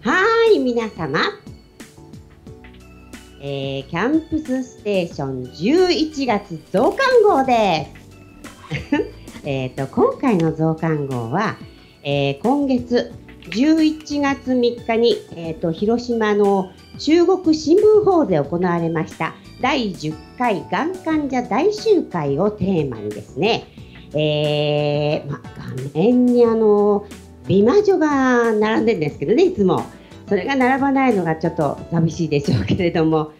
はい、皆様。えー、キャンプスステーション11月増刊号です。えっと、今回の増刊号は、えー今月11月3日に、えー、と広島の中国新聞法で行われました第10回がん患者大集会をテーマにですね、えーま、画面にあの美魔女が並んでるんですけどねいつも。それが並ばないのがちょっと寂しいでしょうけれども。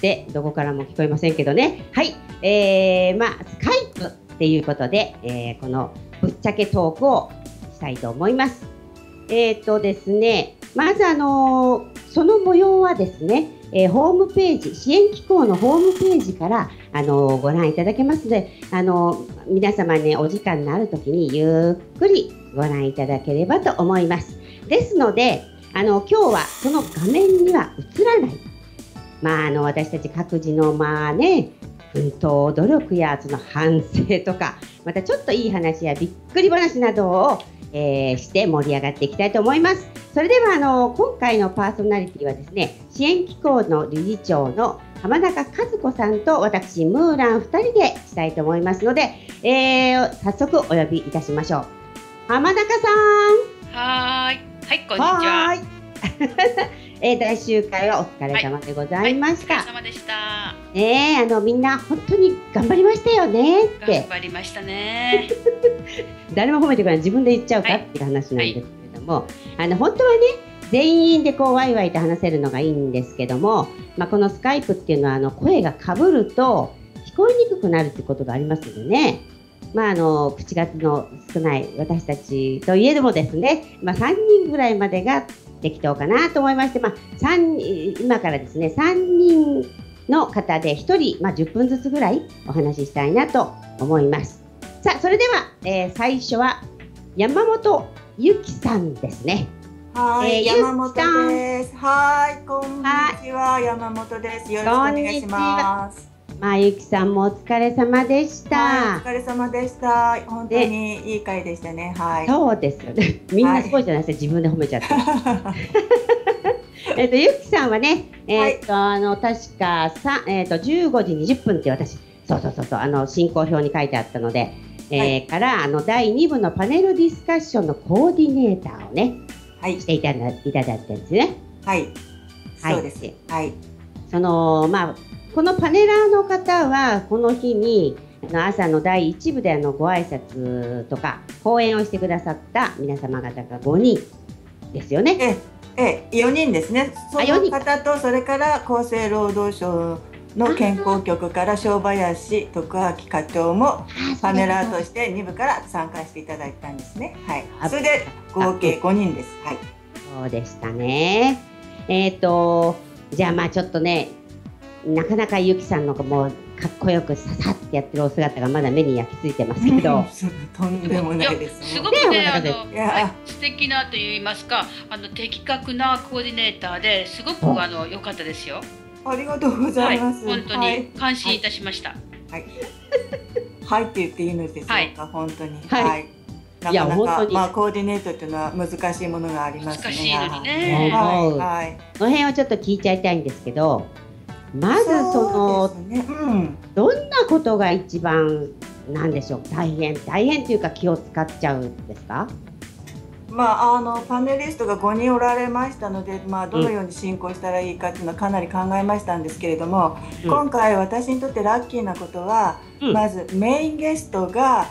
でどこからも聞こえませんけどね。はい、えーまあ、スカイプっていうことで、えーこのぶっちゃけトークをしたいと思います。えっ、とですね、まずあのその模様はですね、えーホームページ、支援機構のホームページから、あのご覧いただけますので、あの皆様ね、お時間のある時にゆっくりご覧いただければと思います。ですので、あの今日はその画面には映らない。まあ、あの私たち各自のまあね、奮闘努力やその反省とか、またちょっといい話やびっくり話などを、えーして盛り上がっていきたいと思います。それではあの今回のパーソナリティはですね支援機構の理事長の浜中和子さんと私ムーラン2人でしたいと思いますので、えー早速お呼びいたしましょう。浜中さはーい。はい、こんんにちは。えー大集会はお疲れ様でございました。はい、お疲れ様でした。ねえあのみんな本当に頑張りましたよねって頑張りましたね。誰も褒めてくれない自分で言っちゃうかはいっていう話なんですけれども、あの本当はね全員でこうワイワイと話せるのがいいんですけども、まあ、このスカイプっていうのはあの声がかぶると聞こえにくくなるってことがありますのでね、まあ、あの口数の少ない私たちといえどもですね、まあ、3人ぐらいまでが適当かなと思いまして、まあ、今からですね3人の方で1人、まあ、10分ずつぐらいお話ししたいなと思います。さあそれでは、えー最初は山本由紀さんですね。はい、えー山本です。はい、こんにちは、山本です。よろしくお願いします。まあ由紀さんもお疲れ様でした。はい、お疲れ様でした。本当にいい回でしたね。はい。そうですよね。みんなすごいじゃないですか、自分で褒めちゃって。えっと、ゆきさんはね、えっ、と、あの、確か、さ、えっ、と、15時20分って私。そうそうそうそう、あの、進行表に書いてあったので。えーから、あの、第2部のパネルディスカッションのコーディネーターをね、はいし、ていただいただいたんですね。はい。はいそうです。はい。その、まあ、このパネラーの方は、この日に。あの朝の第1部であのご挨拶とか講演をしてくださった皆様方が5人ですよね。え、え、四人ですね。そあ四人の方と、それから厚生労働省の健康局から正林徳明課長もパネラーとして2部から参加していただいたんですね。はいあ。それで合計5人です。はい。そうでしたね。えっ、と、じゃあまあちょっとね、なかなかゆきさんのもうかっこよくささってやってるお姿がまだ目に焼き付いてますけど、とんでもないです。すごくね、あねの、素敵なと言いますか、あの的確なコーディネーターですごくあの良かったですよ。ありがとうございます。本当はいに感心いたしました。はいって言っていいのでしょうか、はい本当に。はいないかなかや本当にまあコーディネートっていうのは難しいものがありますね。難しいのにうんね。はいはい。その辺をちょっと聞いちゃいたいんですけど、まずそのね。うん。どんなことが一番なんでしょう？大変大変というか気を使っちゃうんですか？まああのパネリストが5人おられましたので、まあどのように進行したらいいかっていうのはかなり考えましたんですけれども、うん今回私にとってラッキーなことは、うんまずメインゲストが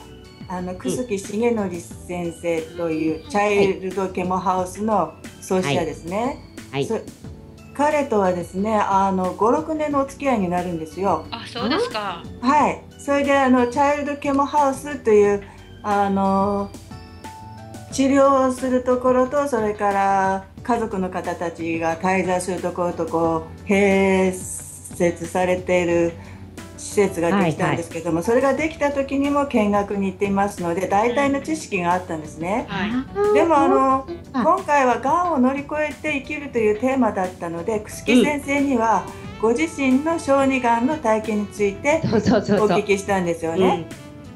あの楠木重則先生というチャイルドケモハウスの創始者ですね。はい。そ彼とはですねあの56年のお付き合いになるんですよ。あ、そうですか。はい、それであのチャイルドケモハウスというあの治療をするところとそれから家族の方たちが滞在するところとこう併設されている施設ができたんですけども、それができた時にも見学に行っていますので大体の知識があったんですね。はい。でもあのあ今回はがんを乗り越えて生きるというテーマだったので楠木先生にはご自身の小児がんの体験について。お聞きしたんですよね。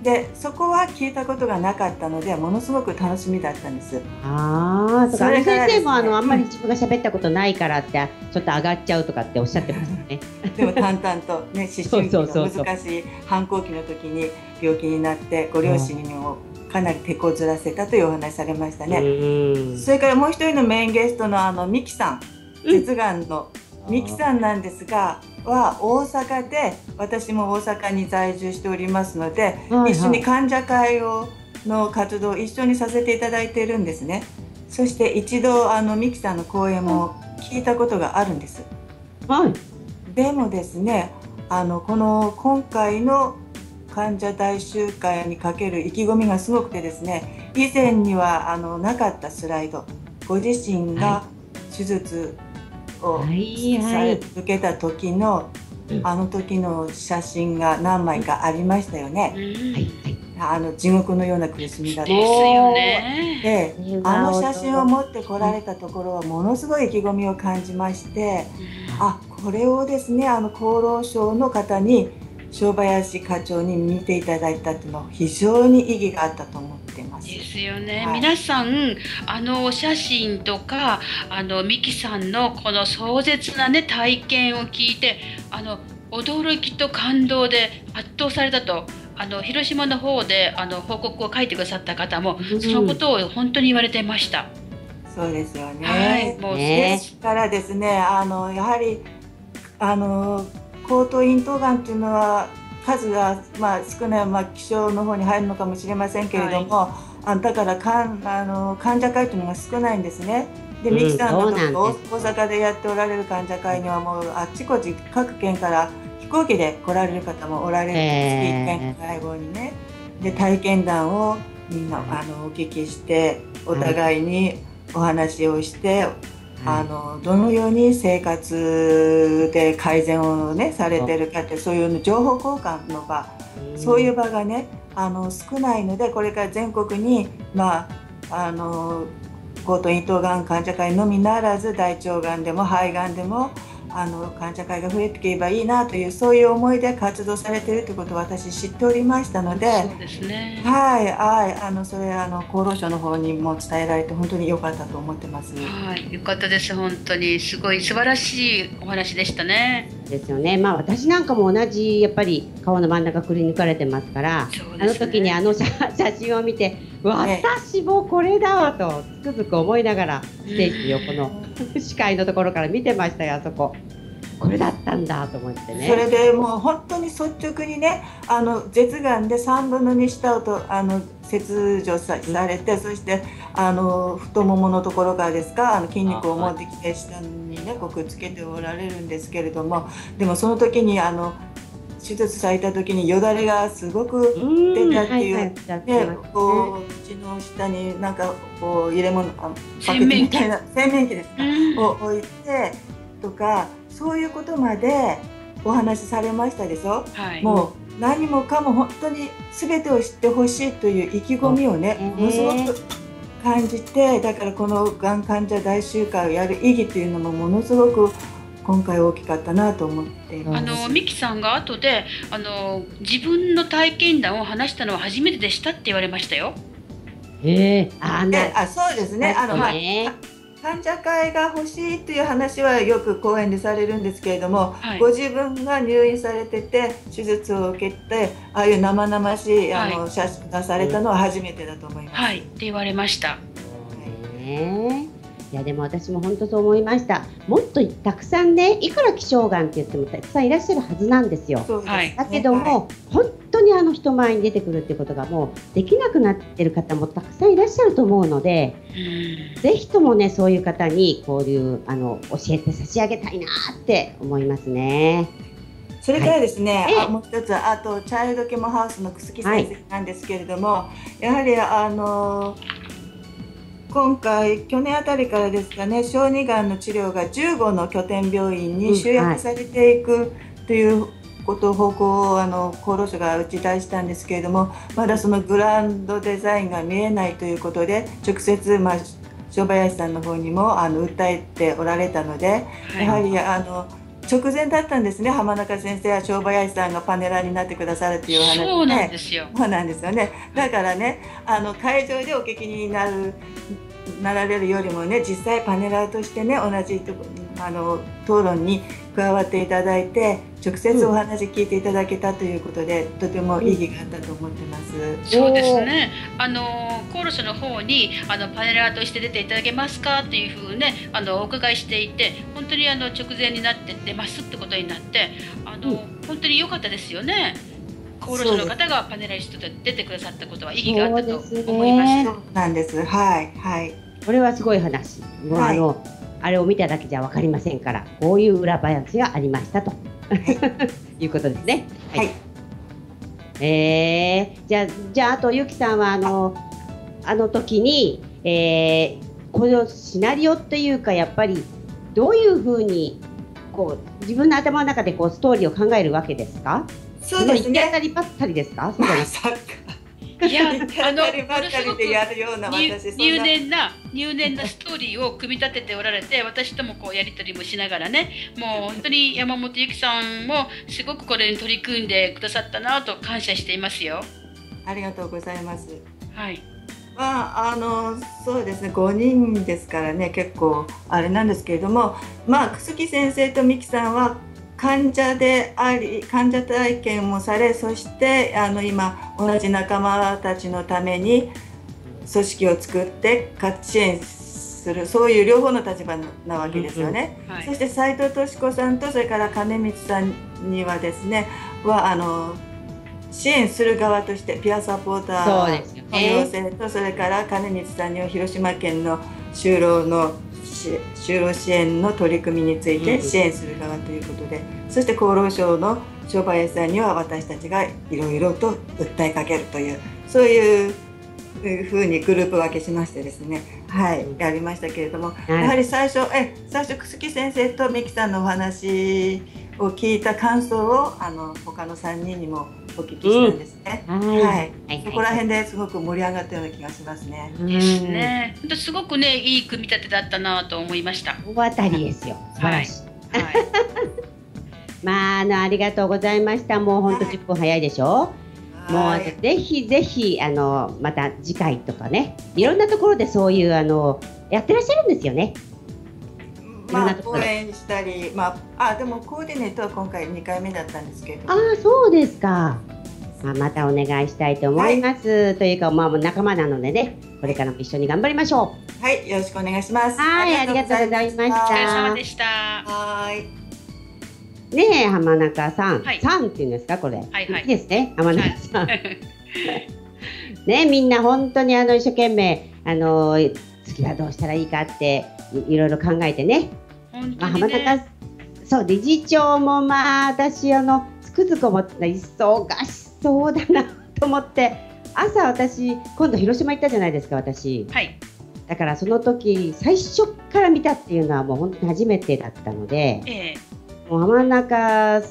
でそこは聞いたことがなかったのでものすごく楽しみだったんです。ああ、それから先生もあのあんまり自分が喋ったことないからってちょっと上がっちゃうとかっておっしゃってましたね。でも淡々とね 思春期の難しい反抗期の時に病気になってご両親にもかなり手こずらせたというお話されましたね。うん。それからもう一人のメインゲストのあのミキさん、うん。舌がんのミキさんなんですが、は大阪で私も大阪に在住しておりますので、はいはい一緒に患者会をの活動を一緒にさせていただいているんですね。そして一度あのミキさんの講演も聞いたことがあるんです。はい。でもですね、あのこの今回の患者大集会にかける意気込みがすごくてですね、以前にはあのなかったスライド、ご自身が手術をはいされはい。受けた時のうんあの時の写真が何枚かありましたよね。うんはいはい。あの地獄のような苦しみだった。ですよね。で、あの写真を持ってこられたところはものすごい意気込みを感じまして、あこれをですねあの厚労省の方に正林課長に見ていただいたっていうのは非常に意義があったと思。ですよね、はい。皆さんあのお写真とかあのミキさんのこの壮絶なね体験を聞いてあの驚きと感動で圧倒されたとあの広島の方であの報告を書いてくださった方も、うんそのことを本当に言われてました。そうですよね。はい、もう、ね。ですからですねあのやはりあの喉頭咽頭がんっていうのは数が、まあ、少ない、まあ、気象の方に入るのかもしれませんけれども、あだからかんあの患者会というのが少ないんですね。でうんミキさんのと大阪でやっておられる患者会にはもうあっちこっち各県から飛行機で来られる方もおられるん月1回会合にね。で体験談をみんなあのお聞きしてお互いにお話をして、あのどのように生活で改善をねされてるかってそういうの情報交換の場、そういう場がねあの少ないのでこれから全国にまああの喉頭咽頭がん患者会のみならず大腸がんでも肺がんでもあの患者会が増えていけばいいなというそういう思いで活動されているということを私知っておりましたので。そうですね。はい、はい、あのそれあの厚労省の方にも伝えられて本当に良かったと思ってます。はい、よかったです。本当にすごい素晴らしいお話でしたね。ですよね。まあ私なんかも同じやっぱり顔の真ん中くり抜かれてますから、ねあの時にあの写写真を見て、私もこれだわとつくづく思いながらステージの横の視界のところから見てましたよあそこ。これだったんだと思ってね。それでもう本当に率直にねあの舌がんで3分の2下をとあの切除さされて、そしてあの太もものところからですかあの筋肉を持ってきて下にねこうくっつけておられるんですけれどもでもその時にあの手術された時によだれがすごくうん出たっていうはいはいやってでますね。こう口の下になんかこう入れ物あ洗面器。みたいな洗面器ですか、うん。を置いてとかそういうことまでお話しされましたでしょ、はい。もう何もかも本当に全てを知ってほしいという意気込みをね、うんものすごく感じてだからこのがん患者大集会をやる意義というのもものすごく今回大きかったなと思っています。あのミキさんが後であの自分の体験談を話したのは初めてでしたって言われましたよ。ええあんなであそうですねあの、はいね患者会が欲しいという話はよく講演でされるんですけれども、はい。ご自分が入院されてて手術を受けてああいう生々しいあの、写真がされたのは初めてだと思います。はい。って言われました。ねいやでも私も本当そう思いました。もっとたくさんねいくら希少がんって言ってもたくさんいらっしゃるはずなんですよ。すね。はい。だけども、本当にあの人前に出てくるってことがもうできなくなってる方もたくさんいらっしゃると思うのでうん。ぜひともねそういう方に交流あの教えて差し上げたいなって思いますね。それからですね、はい。あもう一つあとチャイルドケモハウスの楠木先生なんですけれども、やはりあの今回去年あたりからですかね小児がんの治療が15の拠点病院に集約されていくということを方向をあの厚労省が打ち出したんですけれどもまだそのグランドデザインが見えないということで直接、まあ、正林さんの方にもあの訴えておられたので、やははい。りあの直前だったんですね浜中先生や正林さんがパネラーになってくださるっていう話でそうなんですよ。そうなんですよねだからねあの会場でお聞きになるなられるよりもね実際パネラーとしてね同じとこあの討論に加わっていただいて直接お話聞いていただけたということで、とても意義があったと思ってます。そうですね。あの厚労省の方にあのパネラーとして出ていただけますかっていうふうねあのお伺いしていて本当にあの直前になって出ますってことになってあの、うん本当に良かったですよね。厚労省の方がパネラリストで出てくださったことは意義があったと思いました。そうなんです。はいはい。これはすごい話。はいあの、あれを見ただけじゃわかりませんから、こういう裏話がありましたと。いうことですね。はい。えー、じゃあ、じゃあ、あと、ゆきさんは、あの、あの時に、えー、このシナリオっていうか、やっぱり、どういうふうに、こう、自分の頭の中で、こう、ストーリーを考えるわけですか？そうです行き当たね。りばったりですか？まさか。いや行き当たりばったりでやるような入私入な。念な入念なストーリーを組み立てておられて私ともこうやり取りもしながらねもう本当に山本由紀さんもすごくこれに取り組んでくださったなと感謝していますよ。ありがとうございます。はい、まあ、あのそうですね5人ですからね結構あれなんですけれどもまあ楠木先生と美樹さんは患者であり患者体験もされそしてあの今同じ仲間たちのために組織を作って支援するそういう両方の立場なわけですよね。はいそして斉藤敏子さんとそれから金光さんにはですねはあの支援する側としてピアサポーターの要ね。請とそれから金光さんには広島県の就労のし就労支援の取り組みについてうん。支援する側ということで、そして厚労省の商売さんには私たちがいろいろと訴えかけるというそういうふうにグループ分けしましてですねはいやりましたけれども、やはり最初え最初楠木先生と美樹さんのお話を聞いた感想をあの他の3人にもお聞きしたんですね。はい。はい。はこら辺ですごく盛り上がったような気がしますね。ですね。本当すごくねいい組み立てだったなと思いました。うん。大当たりですよ。素晴らしい。はい、まあ、あの、ありがとうございました。もう本当はい10分早いでしょもうはいぜひぜひあのまた次回とかねいろんなところでそういうあのやってらっしゃるんですよね。まあ講演したり、まああでもコーディネートは今回2回目だったんですけれどああそうですか。まあ、またお願いしたいと思います。というかまあもう仲間なのでねこれからも一緒に頑張りましょはいよろしくお願いします。はいありがとうございましたお疲れ様でした。はい。う。ねえ浜中さん、はいさんっていうんですかこれ。はいはいいですね浜中さん。ねみんな本当にあの一生懸命あの次はどうしたらいいかっていいろいろ考えてね本まあ、浜中ね。そう理事長もまあ私あのつくづく思ってた忙しそうだなと思って朝私今度広島行ったじゃないですか私はい。だからその時最初から見たっていうのはもう本当に初めてだったのでええもう浜中、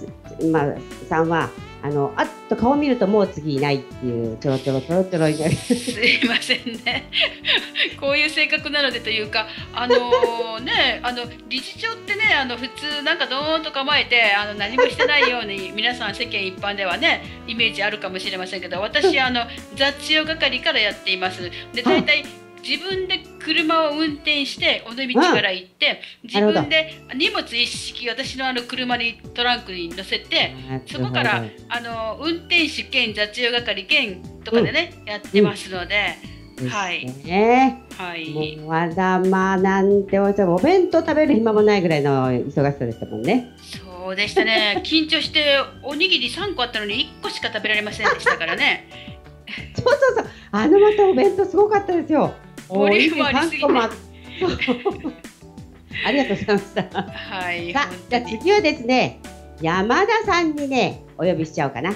まあ、さんはあのあっと顔見るともう次いないっていうちょろちょろちょろちょろいなりすいませんね。こういう性格なのでというか、あの ね、あの理事長ってね、あの普通なんかどーんと構えて、あの何もしてないように 皆さん世間一般ではね、イメージあるかもしれませんけど、私あの雑用係からやっています。で、大体自分で車を運転して尾道から行って、自なるほど分で荷物一式私のあの車にトランクに乗せて。そこからあの運転手兼雑用係兼とかでね、やってますので、はいねはい。わだまなんておお弁当食べる暇もないぐらいの忙しさでしたもんね。そうでしたね。緊張しておにぎり3個あったのに1個しか食べられませんでしたからね。そうそうそう。あのまたお弁当すごかったですよ。ボリュームありすぎて ありがとうございました。さはい。あ本、当にじゃあ次はですね、山田さんにね、お呼びしちゃおうかな。